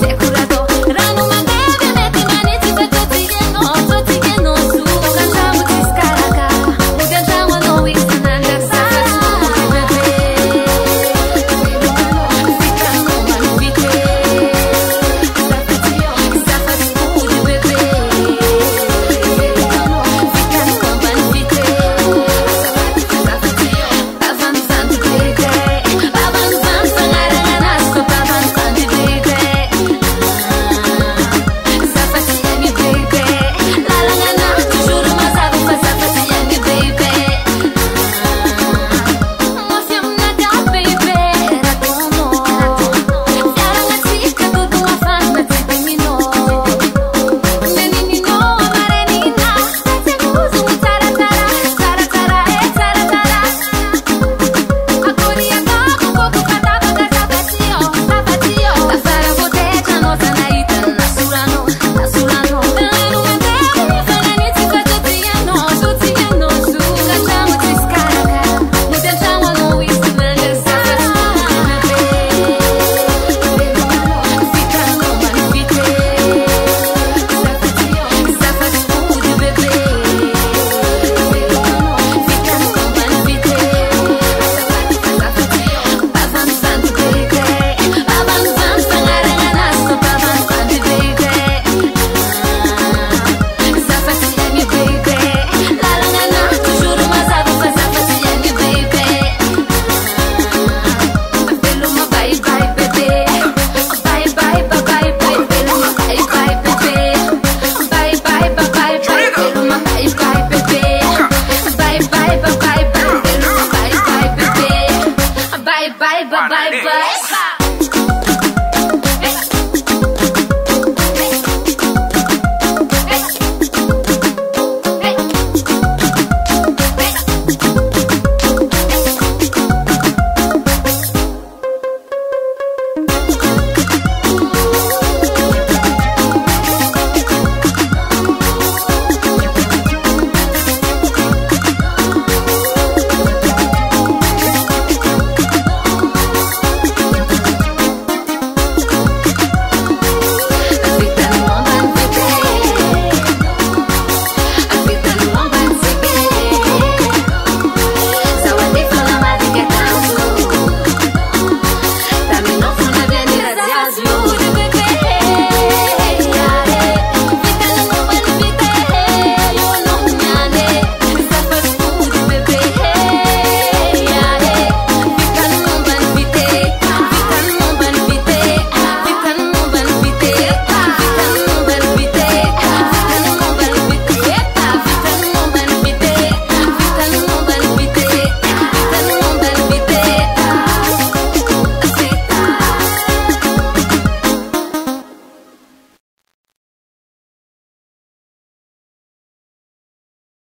Se no